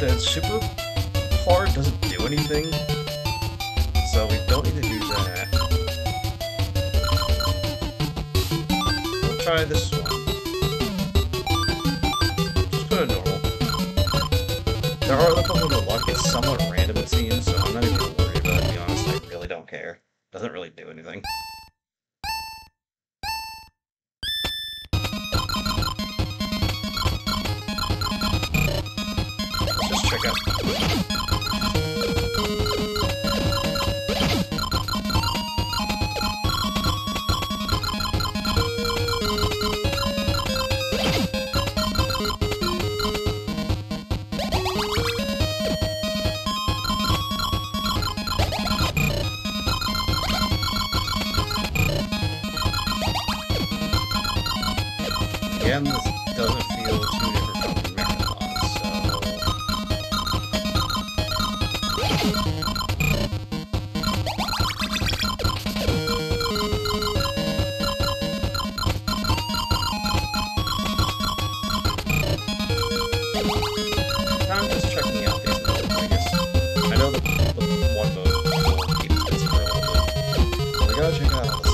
the super hard doesn't do anything. So we don't need to do that. We'll try this one. Just put a normal. There are a couple of luck, it's somewhat check out.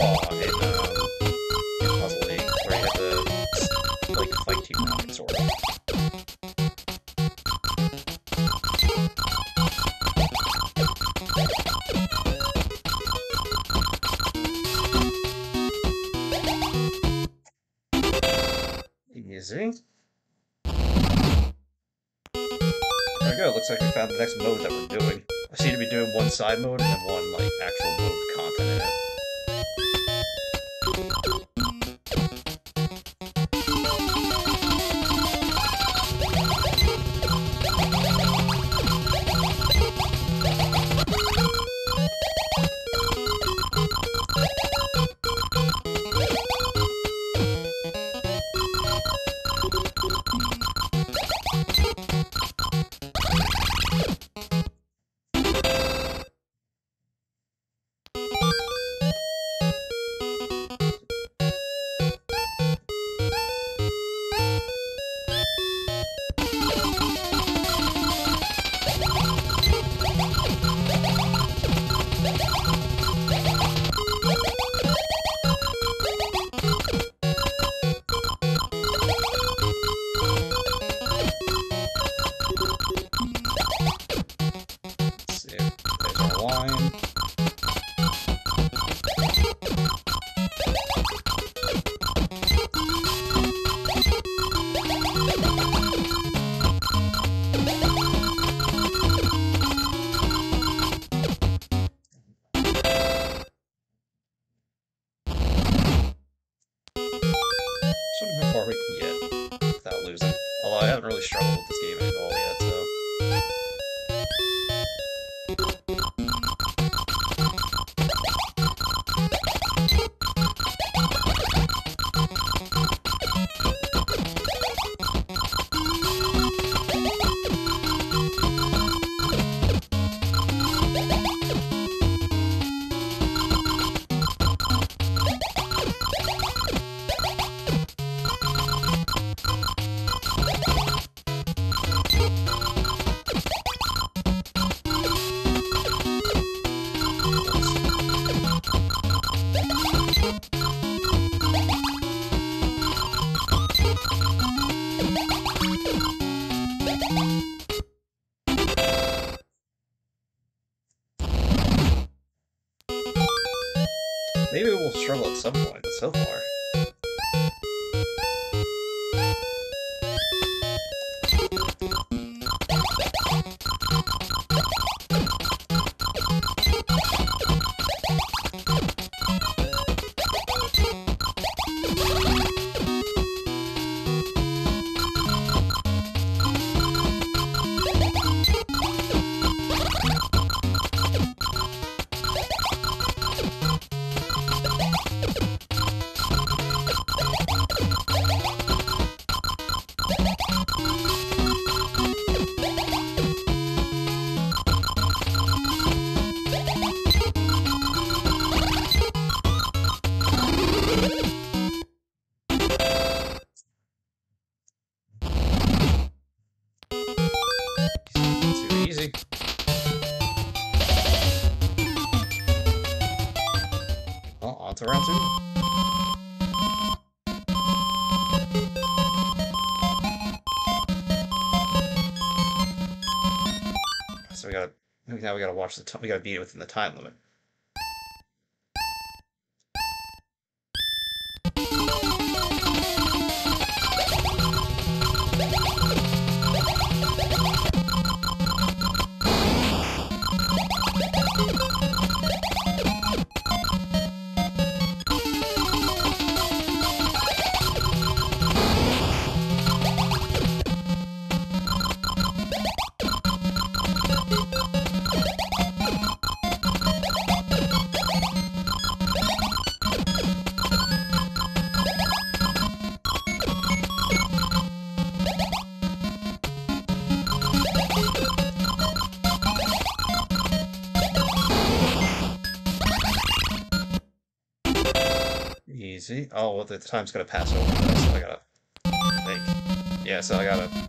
Oh, Maybe we'll struggle at some point, but so far. We gotta watch the time. We gotta beat it within the time Oh, well, the time's gonna pass over, so I gotta think. Yeah, so I gotta.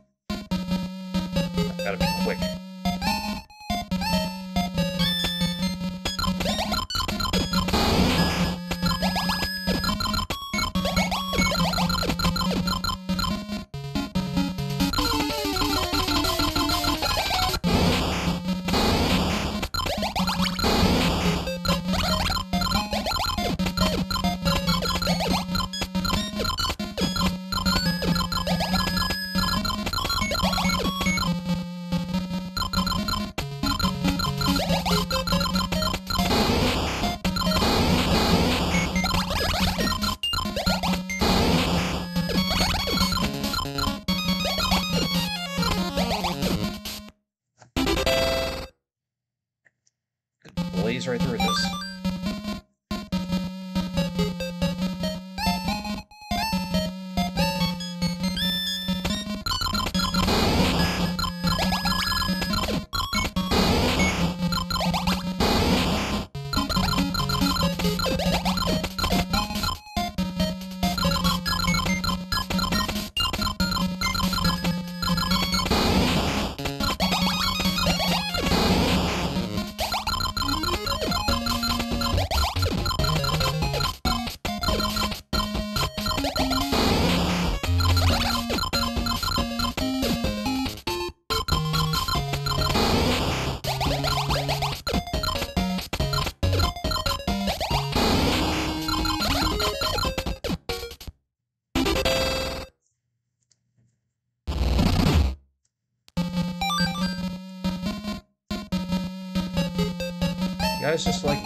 You guys just like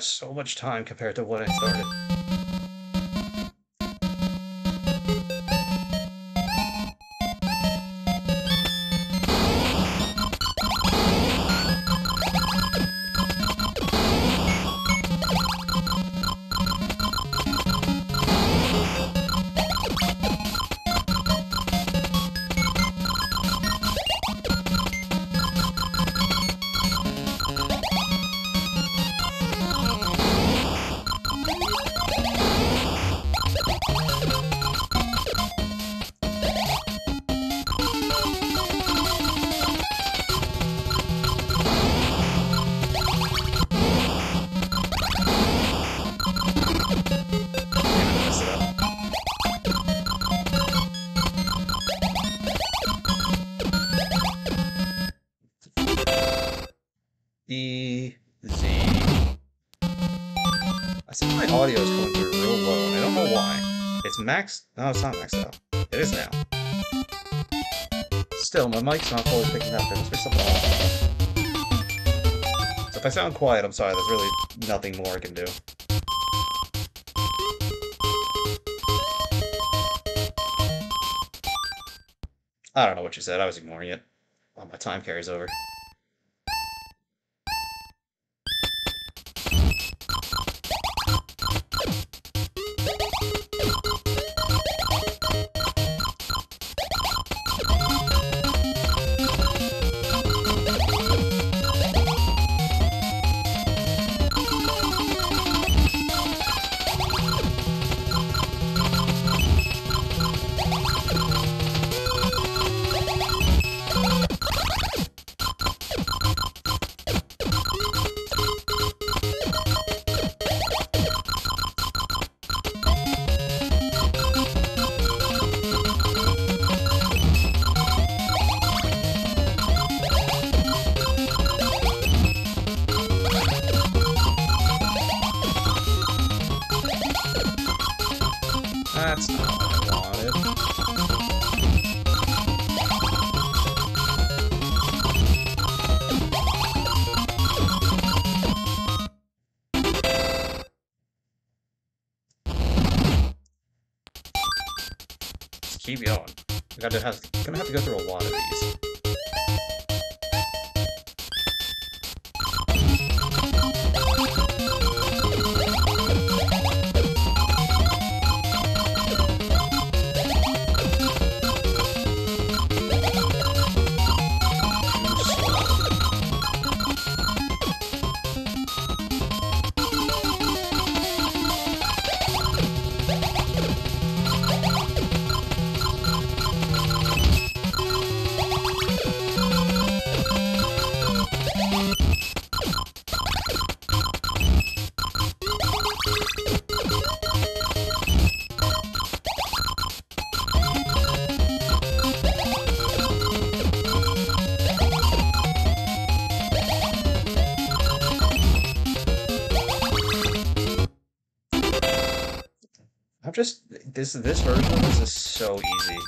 have so much time compared to when I started. E Z. I think my audio is coming through real low, and I don't know why. It's max. No, it's not maxed out. It is now. Still, my mic's not fully picking up. There must be something wrong. So if I sound quiet, I'm sorry. There's really nothing more I can do. I don't know what you said. I was ignoring it. Oh, my time carries over. Keep going. I gotta have, gonna have to go through a lot of these.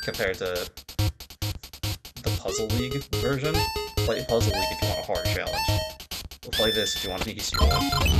Compared to the Puzzle League version. Play Puzzle League if you want a hard challenge. Play this if you want an easier one.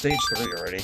Stage three already.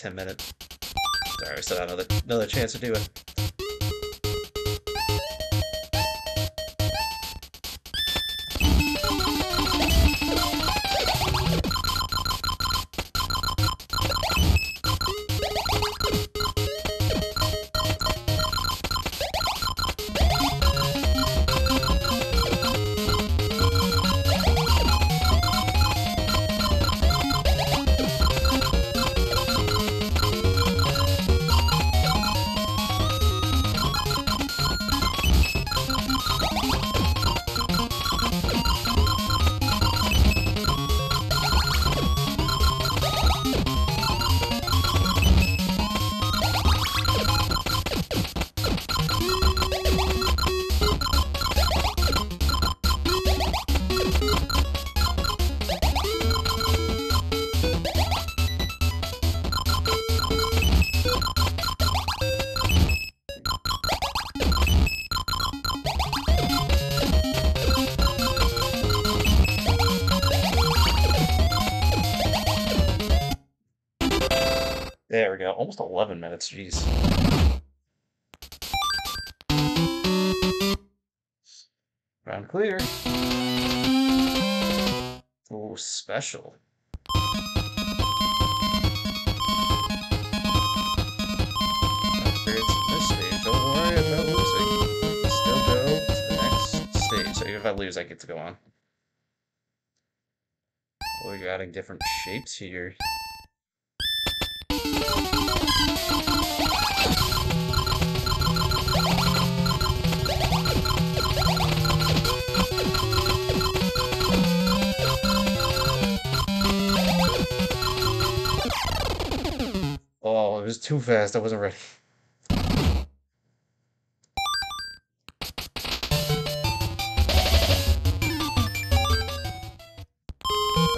10 minute. Sorry, we still got another, another chance to do it. 11 minutes. Round clear. Oh, special. Experience this stage. Don't worry about losing. Still go to the next stage. So if I lose, I get to go on. Oh, you're adding different shapes here. It was too fast. I wasn't ready.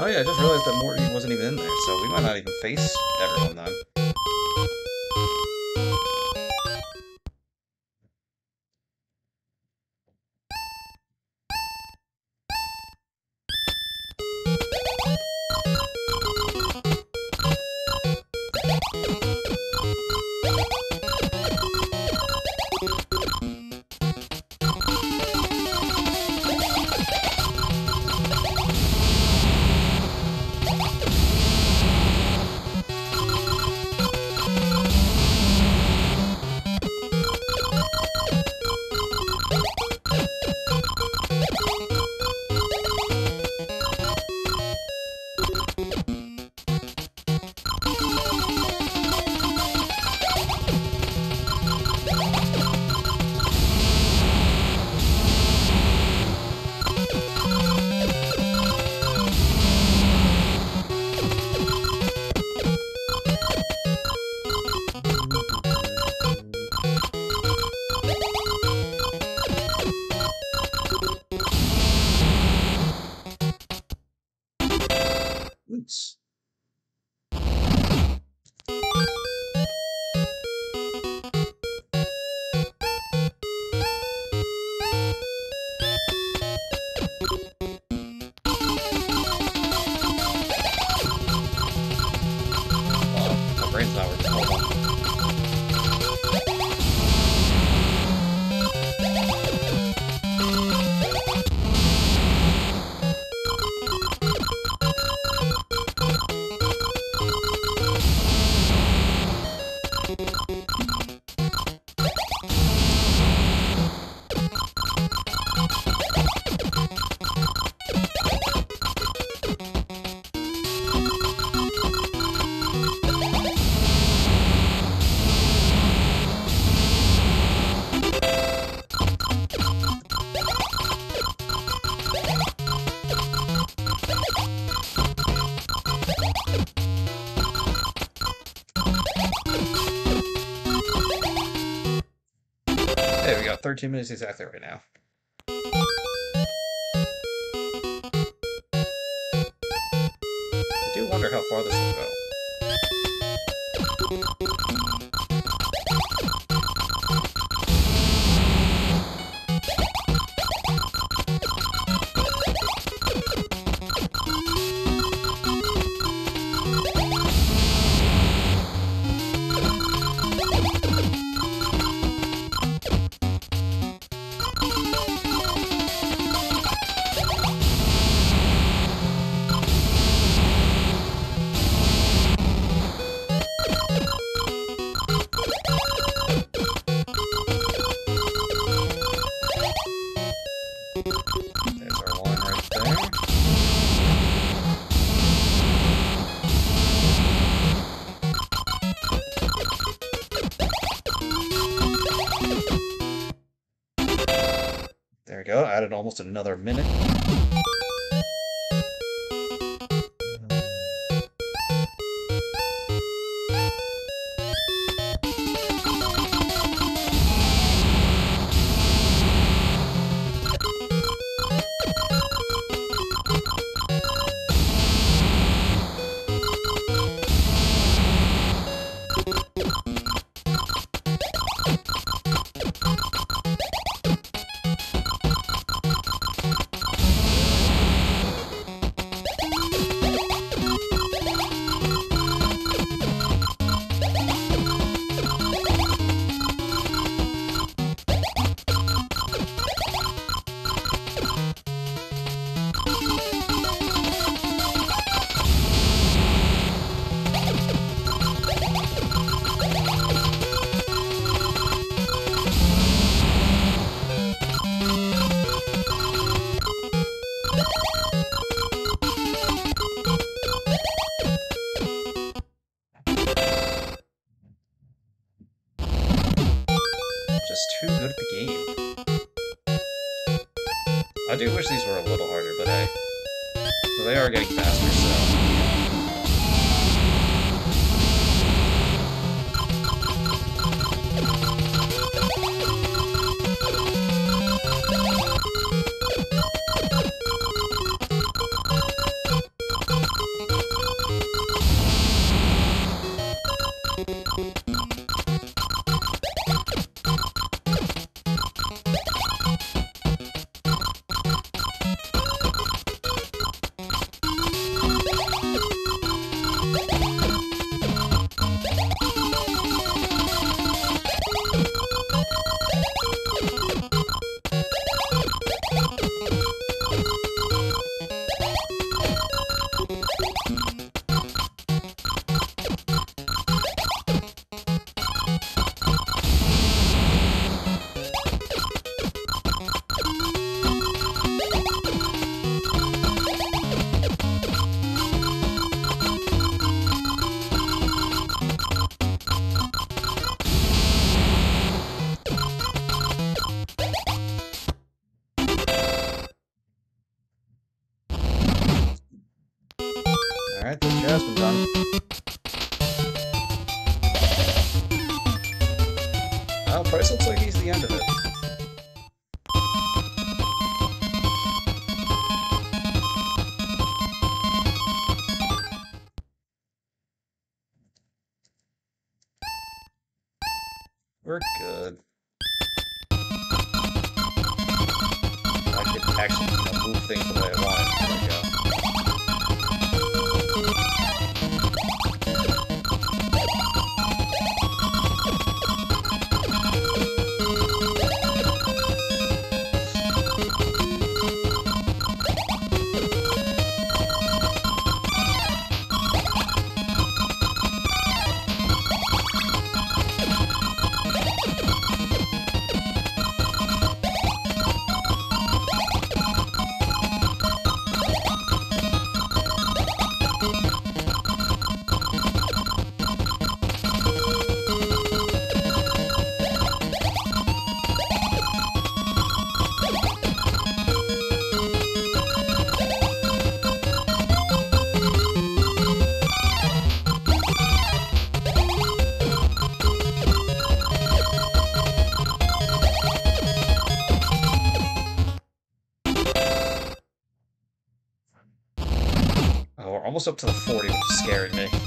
Oh yeah, I just realized that Morty wasn't even in there, so we might not even face everyone then. 13 minutes exactly right now. I do wonder how far this will go. another minute. almost up to the 40, which scared me.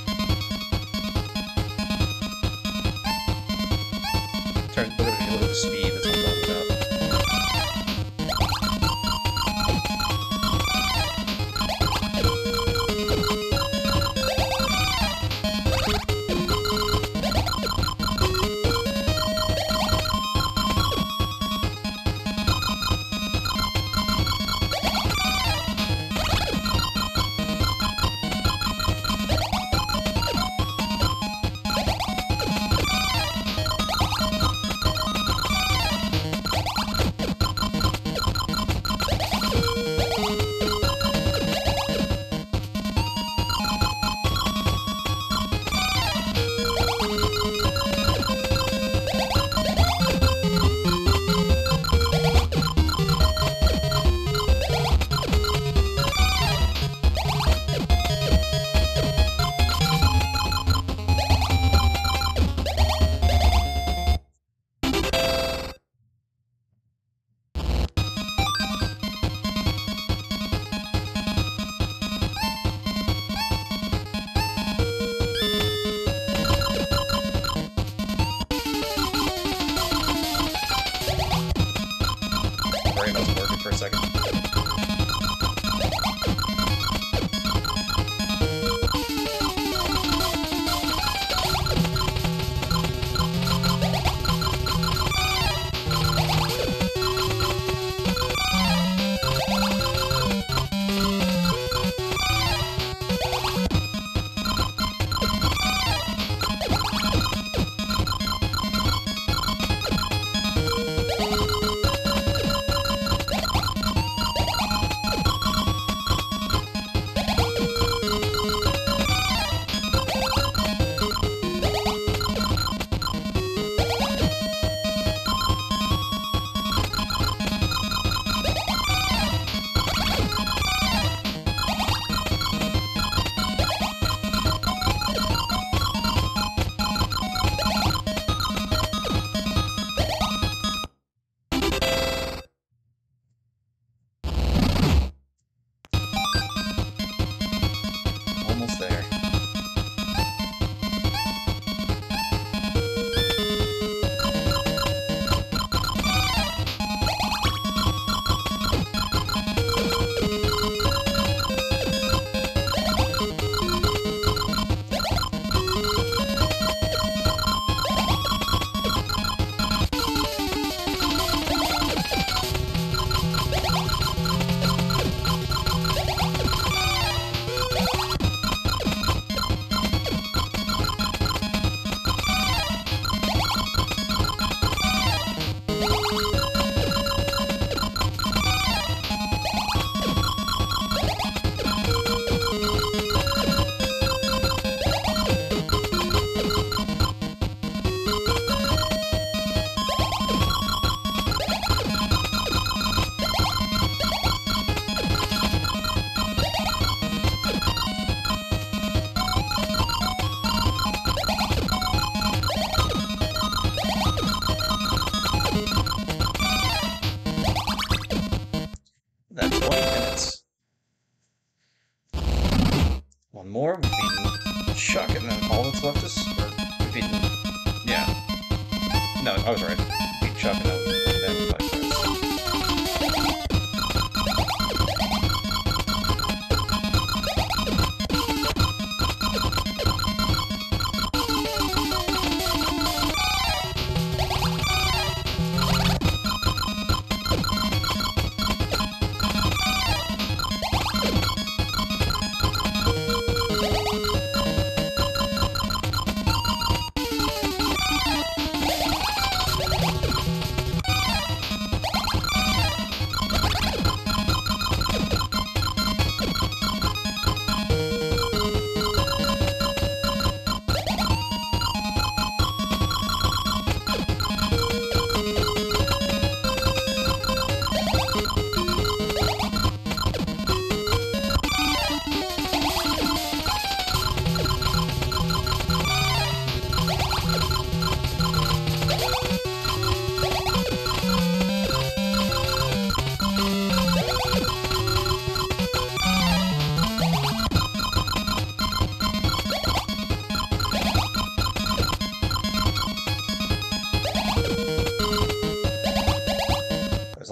more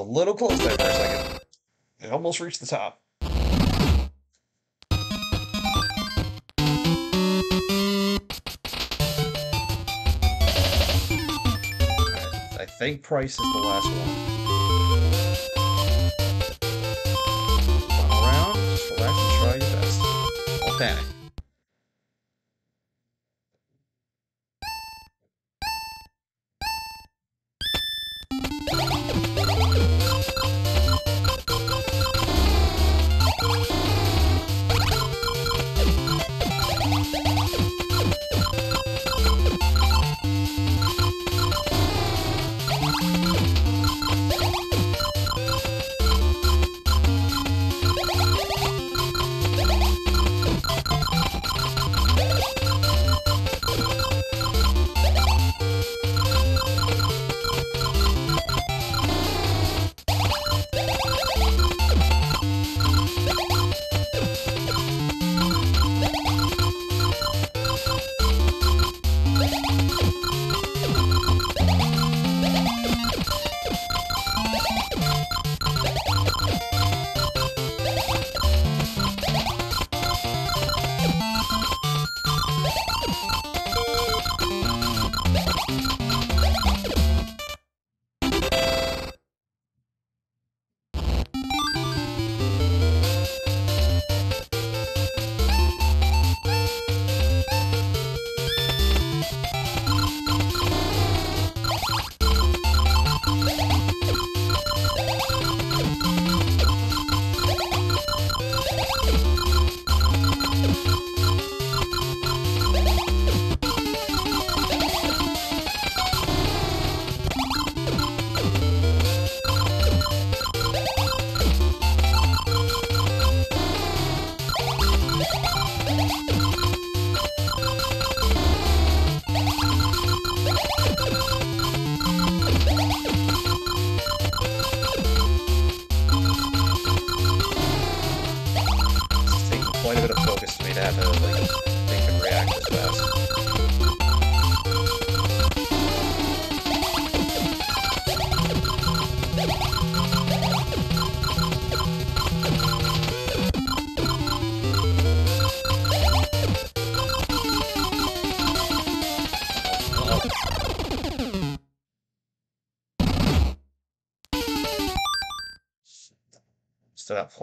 a little close there for a second. It almost reached the top. I think Pryce is the last one.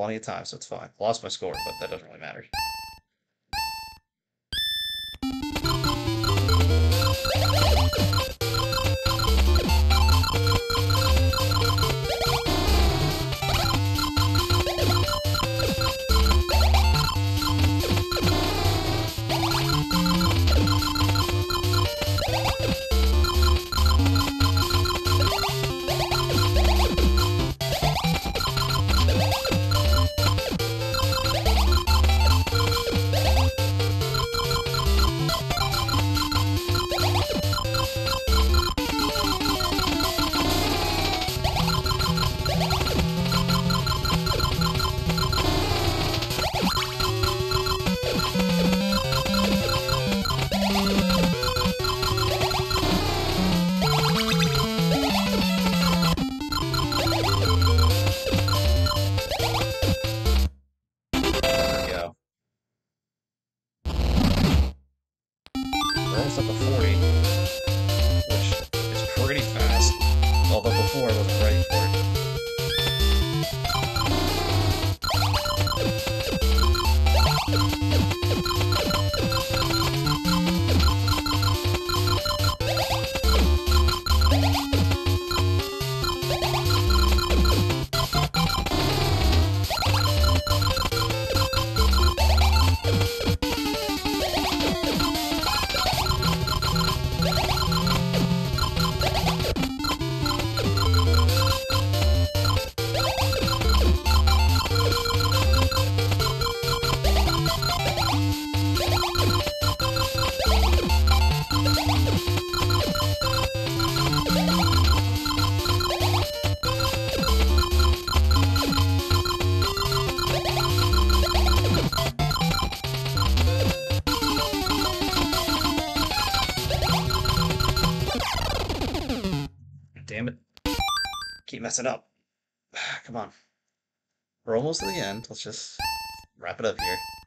Plenty of time, so it's fine. Lost my score, but that doesn't really almost to the end. Let's just wrap it up here.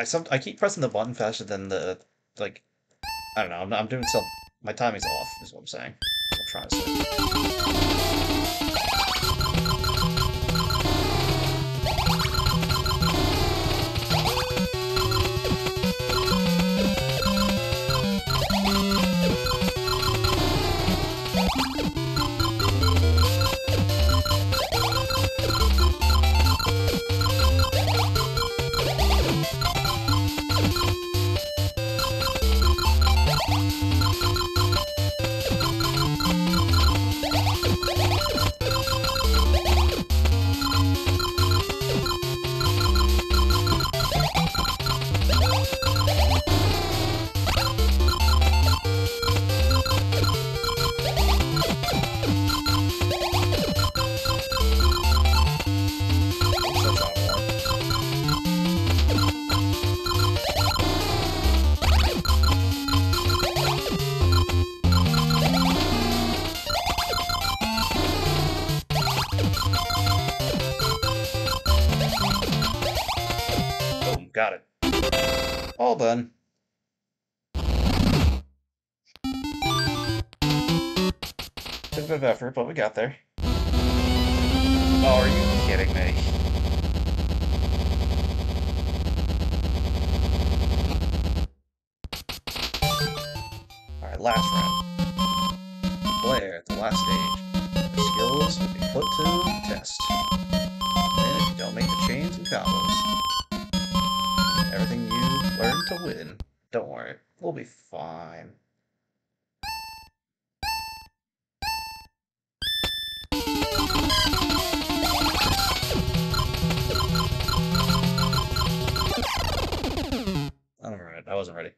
I some I keep pressing the button faster than the like I don't know. I'm, I'm doing some. My timing's off. Is what I'm saying. I'm trying to say. Got it. All done. A bit of effort, but we got there. Oh, are you kidding me? Alright, last round. Blair at the last stage. Skills will be put to the test. Learn to win, don't worry, we'll be fine. Alright, I wasn't ready.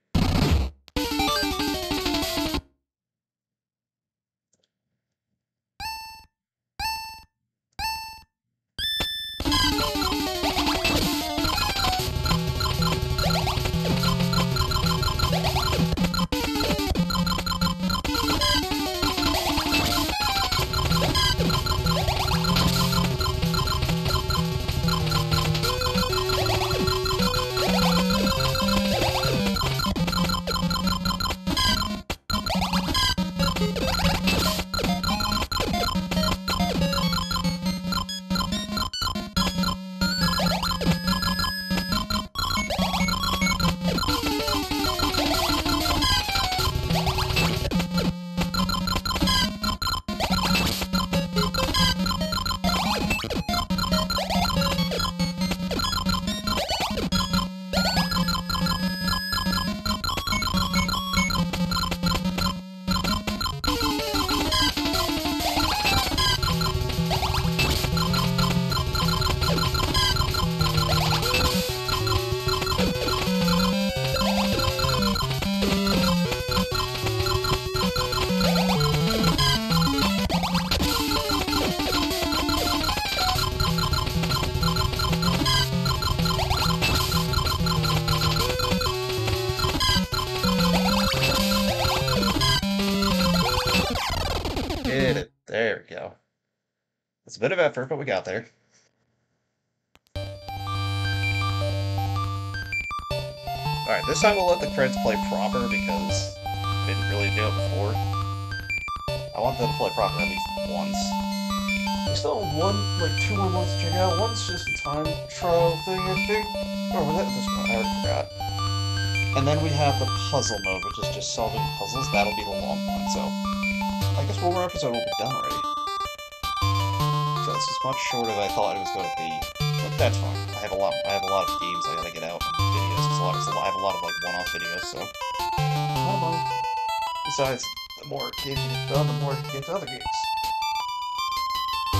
Bit of effort, but we got there. Alright, this time we'll let the creds play proper because I didn't really do it before. I want them to play proper at least once. We still have one, like two more months to check out. One's just a time trial thing, I think. Or was that this one? I already forgot. And then we have the puzzle mode, which is just solving puzzles. That'll be the long one, so I guess one more episode will be done already. Much shorter than I thought it was going to be, but that's fine. I have a lot. I have a lot of games I gotta get out and videos. Cause a lot, I have a lot of like one-off videos, so. I. Besides, the more games you get done, the more you get to other games.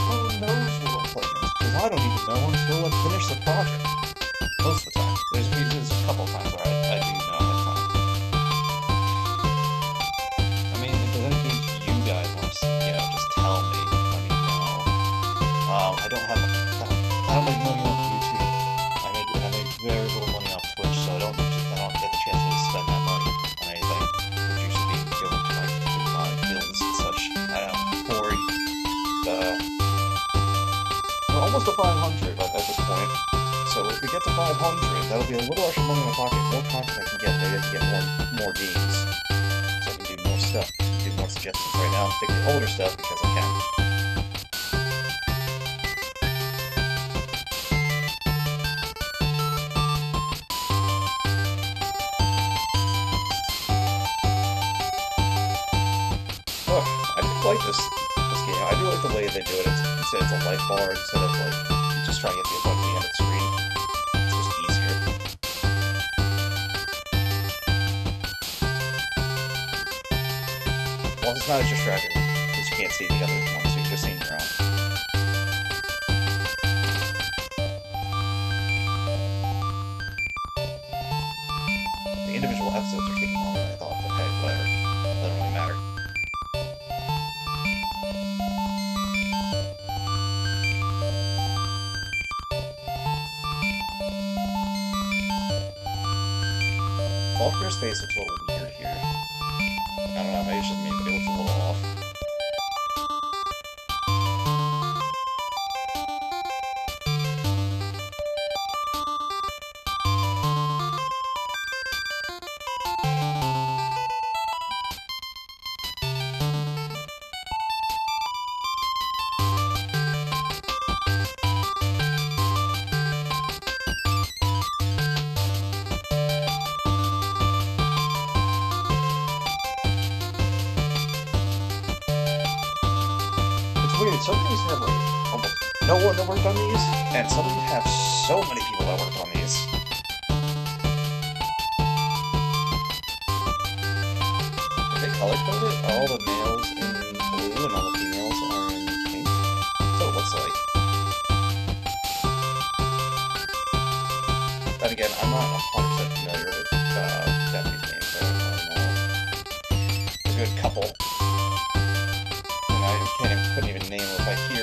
Who knows what I'll play next? Because I don't even know until I finish the project. Most of the time. I make money off YouTube. I make, I make very little money off Twitch, so I don't, I don't get the chance to spend that money on anything, which usually be going to like to my bills and such. I know, Corey. Uh, we're almost to 500 at, at this point. So if we get to 500, that'll be a little extra money in my pocket, more content I can get, maybe I can get more more games. So I can do more stuff, do more suggestions right now, the older stuff because I can. Light bar instead of like just trying to get the above the end of the screen. It's just easier. Well, it's not as distracting because you can't see the other one, again, I'm not 100% familiar with uh, Deputy's name, so a good couple. And I can't even, couldn't even name it if I hear